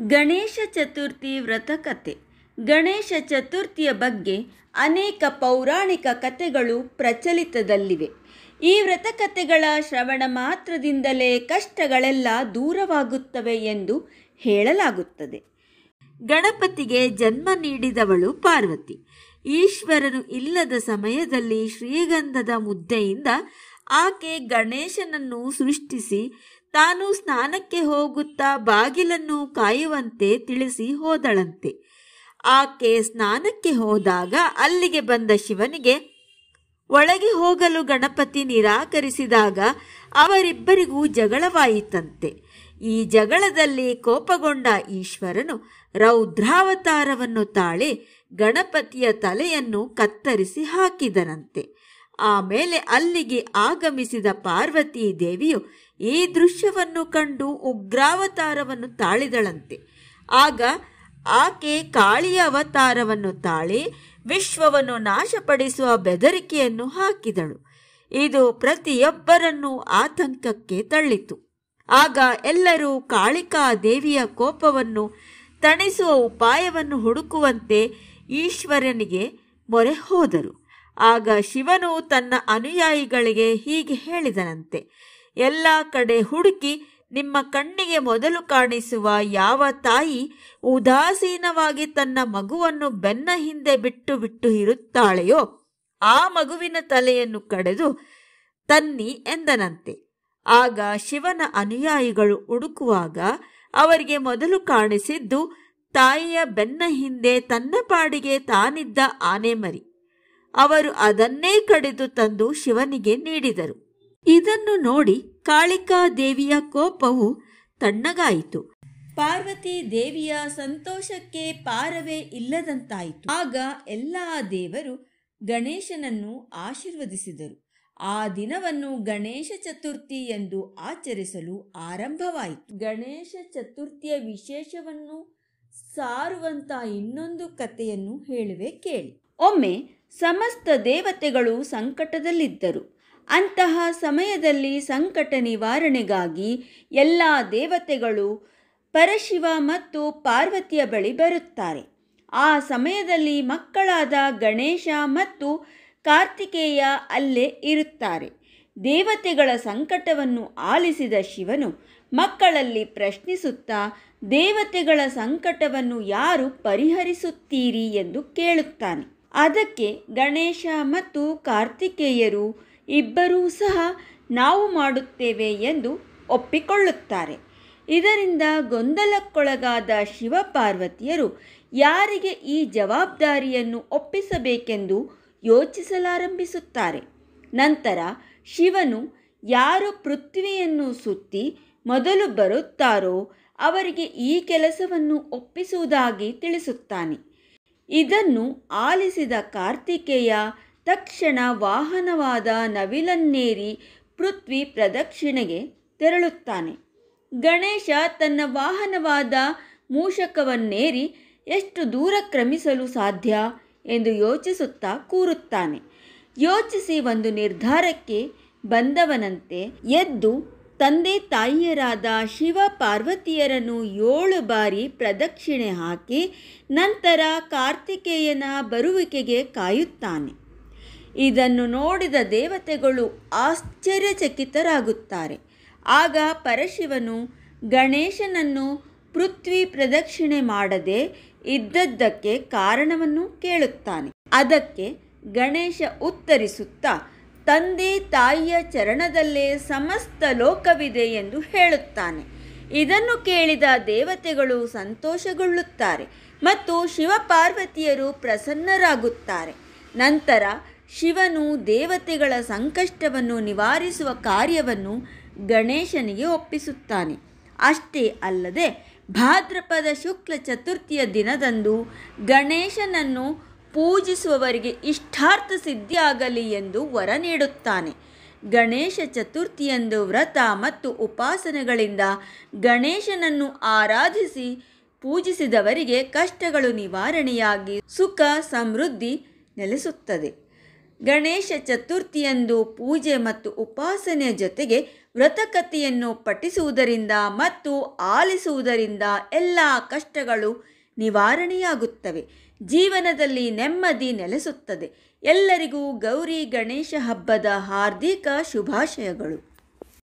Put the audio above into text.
ಗಣೇಶ ಚತುರ್ಥಿ ವ್ರತಕಥೆ ಗಣೇಶ ಚತುರ್ಥಿಯ ಬಗ್ಗೆ ಅನೇಕ ಪೌರಾಣಿಕ ಕಥೆಗಳು ಪ್ರಚಲಿತದಲ್ಲಿವೆ. ಈ ವ್ರತಕಥೆಗಳ ಶ್ರವಣ ಮಾತ್ರದಿಂದಲೇ ಕಷ್ಟಗಳೆಲ್ಲ ದೂರವಾಗುತ್ತವೆ ಎಂದು ಹೇಳಲಾಗುತ್ತದೆ. ಗಣಪತಿಗೆ ಜನ್ಮ ನೀಡಿದವಳು ಪಾರ್ವತಿ. ಈಶ್ವರನು ಇಲ್ಲದ ಸಮಯದಲ್ಲಿ ಶ್ರೀಗಂಧದ ಮುದ್ದೆಯಿಂದ ಆಕೆ ಗಣೇಶನನ್ನು ಸೃಷ್ಟಿಸಿ ತಾನು ಸ್ನಾನಕ್ಕೆ ಹೋಗುತ್ತಾ ಬಾಗಿಲನ್ನು ಕಾಯುವಂತೆ ತಿಳಿಸಿ ಹೋದಳಂತೆ. ಆಕೆ ಸ್ನಾನಕ್ಕೆ ಹೋದಾಗ ಅಲ್ಲಿಗೆ ಬಂದ ಶಿವನಿಗೆ, ಒಳಗೆ ಹೋಗಲು ಗಣಪತಿ ನಿರಾಕರಿಸಿದಾಗ ಅವರಿಬ್ಬರಿಗೂ ಜಗಳವಾಯಿತಂತೆ. ಈ ಜಗಳದಲ್ಲಿ ಕೋಪಗೊಂಡ ಈಶ್ವರನು ರೌದ್ರಾವತಾರವನ್ನು ತಾಳಿ ಗಣಪತಿಯ ತಲೆಯನ್ನು ಕತ್ತರಿಸಿ ಹಾಕಿದನಂತೆ. ಆಮೇಲೆ ಅಲ್ಲಿಗೆ ಆಗಮಿಸಿದ ಪಾರ್ವತೀ ದೇವಿಯು ಈ ದೃಶ್ಯವನ್ನು ಕಂಡು ಉಗ್ರಾವತಾರವನ್ನು ತಾಳಿದಳಂತೆ. ಆಗ ಆಕೆ ಕಾಳಿಯ ಅವತಾರವನ್ನು ತಾಳಿ ವಿಶ್ವವನ್ನು ನಾಶಪಡಿಸುವ ಬೆದರಿಕೆಯನ್ನು ಹಾಕಿದಳು. ಇದು ಪ್ರತಿಯೊಬ್ಬರನ್ನು ಆತಂಕಕ್ಕೆ ತಳ್ಳಿತು. ಆಗ ಎಲ್ಲರೂ ಕಾಳಿಕಾ ದೇವಿಯ ಕೋಪವನ್ನು ತಣಿಸುವ ಉಪಾಯವನ್ನು ಹುಡುಕುವಂತೆ ಈಶ್ವರನಿಗೆ ಮೊರೆ ಹೋದರು. ಆಗ ಶಿವನು ತನ್ನ ಅನುಯಾಯಿಗಳಿಗೆ ಹೀಗೆ ಹೇಳಿದನಂತೆ. ಎಲ್ಲ ಕಡೆ ಹುಡುಕಿ ನಿಮ್ಮ ಕಣ್ಣಿಗೆ ಮೊದಲು ಕಾಣಿಸುವ ಯಾವ ತಾಯಿ ಉದಾಸೀನವಾಗಿ ತನ್ನ ಮಗುವನ್ನು ಬೆನ್ನ ಹಿಂದೆ ಬಿಟ್ಟು ಬಿಟ್ಟು ಇರುತ್ತಾಳೆಯೋ ಆ ಮಗುವಿನ ತಲೆಯನ್ನು ಕಡೆದು ತನ್ನಿ ಎಂದನಂತೆ. ಆಗ ಶಿವನ ಅನುಯಾಯಿಗಳು ಹುಡುಕುವಾಗ ಅವರಿಗೆ ಮೊದಲು ಕಾಣಿಸಿದ್ದು ತಾಯಿಯ ಬೆನ್ನ ಹಿಂದೆ ತನ್ನ ಪಾಡಿಗೆ ತಾನಿದ್ದ ಆನೆಮರಿ. ಅವರು ಅದನ್ನೇ ಕಡಿದು ತಂದು ಶಿವನಿಗೆ ನೀಡಿದರು. ಇದನ್ನು ನೋಡಿ ಕಾಳಿಕಾ ದೇವಿಯ ಕೋಪವು ತಣ್ಣಗಾಯಿತು. ಪಾರ್ವತಿ ದೇವಿಯ ಸಂತೋಷಕ್ಕೆ ಪಾರವೇ ಇಲ್ಲದಂತಾಯಿತು. ಆಗ ಎಲ್ಲ ದೇವರು ಗಣೇಶನನ್ನು ಆಶೀರ್ವದಿಸಿದರು. ಆ ದಿನವನ್ನು ಗಣೇಶ ಚತುರ್ಥಿ ಎಂದು ಆಚರಿಸಲು ಆರಂಭವಾಯಿತು. ಗಣೇಶ ಚತುರ್ಥಿಯ ವಿಶೇಷವನ್ನು ಸಾರುವಂತ ಇನ್ನೊಂದು ಕಥೆಯನ್ನು ಹೇಳುವೆ ಕೇಳಿ. ಒಮ್ಮೆ ಸಮಸ್ತ ದೇವತೆಗಳು ಸಂಕಟದಲ್ಲಿದ್ದರು. ಅಂತಹ ಸಮಯದಲ್ಲಿ ಸಂಕಟ ನಿವಾರಣೆಗಾಗಿ ಎಲ್ಲ ದೇವತೆಗಳು ಪರಶಿವ ಮತ್ತು ಪಾರ್ವತಿಯ ಬಳಿ ಬರುತ್ತಾರೆ. ಆ ಸಮಯದಲ್ಲಿ ಮಕ್ಕಳಾದ ಗಣೇಶ ಮತ್ತು ಕಾರ್ತಿಕೇಯ ಅಲ್ಲೇ ಇರುತ್ತಾರೆ. ದೇವತೆಗಳ ಸಂಕಟವನ್ನು ಆಲಿಸಿದ ಶಿವನು ಮಕ್ಕಳಲ್ಲಿ ಪ್ರಶ್ನಿಸುತ್ತಾ, ದೇವತೆಗಳ ಸಂಕಟವನ್ನು ಯಾರು ಪರಿಹರಿಸುತ್ತೀರಿ? ಎಂದು ಕೇಳುತ್ತಾನೆ. ಅದಕ್ಕೆ ಗಣೇಶ ಮತ್ತು ಕಾರ್ತಿಕೇಯರು ಇಬ್ಬರೂ ಸಹ ನಾವು ಮಾಡುತ್ತೇವೆ ಎಂದು ಒಪ್ಪಿಕೊಳ್ಳುತ್ತಾರೆ. ಇದರಿಂದ ಗೊಂದಲಕ್ಕೊಳಗಾದ ಶಿವಪಾರ್ವತಿಯರು ಯಾರಿಗೆ ಈ ಜವಾಬ್ದಾರಿಯನ್ನು ಒಪ್ಪಿಸಬೇಕೆಂದು ಯೋಚಿಸಲಾರಂಭಿಸುತ್ತಾರೆ. ನಂತರ ಶಿವನು ಯಾರು ಪೃಥ್ವಿಯನ್ನು ಸುತ್ತಿ ಮೊದಲು ಬರುತ್ತಾರೋ ಅವರಿಗೆ ಈ ಕೆಲಸವನ್ನು ಒಪ್ಪಿಸುವುದಾಗಿ ತಿಳಿಸುತ್ತಾನೆ. ಇದನ್ನು ಆಲಿಸಿದ ಕಾರ್ತಿಕೇಯ ತಕ್ಷಣ ವಾಹನವಾದ ನವಿಲನ್ನೇರಿ ಪೃಥ್ವಿ ಪ್ರದಕ್ಷಿಣೆಗೆ ತೆರಳುತ್ತಾನೆ. ಗಣೇಶ ತನ್ನ ವಾಹನವಾದ ಮೂಷಕವನ್ನೇರಿ ಎಷ್ಟು ದೂರ ಕ್ರಮಿಸಲು ಸಾಧ್ಯ ಎಂದು ಯೋಚಿಸುತ್ತಾ ಕೂರುತ್ತಾನೆ. ಯೋಚಿಸಿ ಒಂದು ನಿರ್ಧಾರಕ್ಕೆ ಬಂದವನಂತೆ ಎದ್ದು ತಂದೆ ತಾಯಿಯರಾದ ಶಿವ ಪಾರ್ವತಿಯರನ್ನು ಏಳು ಬಾರಿ ಪ್ರದಕ್ಷಿಣೆ ಹಾಕಿ ನಂತರ ಕಾರ್ತಿಕೇಯನ ಬರುವಿಕೆಗೆ ಕಾಯುತ್ತಾನೆ. ಇದನ್ನು ನೋಡಿದ ದೇವತೆಗಳು ಆಶ್ಚರ್ಯಚಕಿತರಾಗುತ್ತಾರೆ. ಆಗ ಪರಶಿವನು, ಗಣೇಶನನ್ನು ಪೃಥ್ವಿ ಪ್ರದಕ್ಷಿಣೆ ಮಾಡದೆ ಇದ್ದದ್ದಕ್ಕೆ ಕಾರಣವನ್ನು ಕೇಳುತ್ತಾನೆ. ಅದಕ್ಕೆ ಗಣೇಶ ಉತ್ತರಿಸುತ್ತಾ, ತಂದೆ ತಾಯಿಯ ಚರಣದಲ್ಲೇ ಸಮಸ್ತ ಲೋಕವಿದೆ ಎಂದು ಹೇಳುತ್ತಾನೆ. ಇದನ್ನು ಕೇಳಿದ ದೇವತೆಗಳು ಸಂತೋಷಗೊಳ್ಳುತ್ತಾರೆ ಮತ್ತು ಶಿವಪಾರ್ವತಿಯರು ಪ್ರಸನ್ನರಾಗುತ್ತಾರೆ. ನಂತರ ಶಿವನು ದೇವತೆಗಳ ಸಂಕಷ್ಟವನ್ನು ನಿವಾರಿಸುವ ಕಾರ್ಯವನ್ನು ಗಣೇಶನಿಗೆ ಒಪ್ಪಿಸುತ್ತಾನೆ. ಅಷ್ಟೇ ಅಲ್ಲದೆ ಭಾದ್ರಪದ ಶುಕ್ಲ ಚತುರ್ಥಿಯ ದಿನದಂದು ಗಣೇಶನನ್ನು ಪೂಜಿಸುವವರಿಗೆ ಇಷ್ಟಾರ್ಥ ಸಿದ್ಧಿಯಾಗಲಿ ಎಂದು ವರ ನೀಡುತ್ತಾನೆ. ಗಣೇಶ ಚತುರ್ಥಿಯಂದು ವ್ರತ ಮತ್ತು ಉಪಾಸನೆಗಳಿಂದ ಗಣೇಶನನ್ನು ಆರಾಧಿಸಿ ಪೂಜಿಸಿದವರಿಗೆ ಕಷ್ಟಗಳು ನಿವಾರಣೆಯಾಗಿ ಸುಖ ಸಮೃದ್ಧಿ ನೆಲೆಸುತ್ತದೆ. ಗಣೇಶ ಚತುರ್ಥಿಯಂದು ಪೂಜೆ ಮತ್ತು ಉಪಾಸನೆಯ ಜೊತೆಗೆ ವ್ರತಕಥೆಯನ್ನು ಪಠಿಸುವುದರಿಂದ ಮತ್ತು ಆಲಿಸುವುದರಿಂದ ಎಲ್ಲ ಕಷ್ಟಗಳು ನಿವಾರಣೆಯಾಗುತ್ತವೆ. ಜೀವನದಲ್ಲಿ ನೆಮ್ಮದಿ ನೆಲೆಸುತ್ತದೆ. ಎಲ್ಲರಿಗೂ ಗೌರಿ ಗಣೇಶ ಹಬ್ಬದ ಹಾರ್ದಿಕ ಶುಭಾಶಯಗಳು.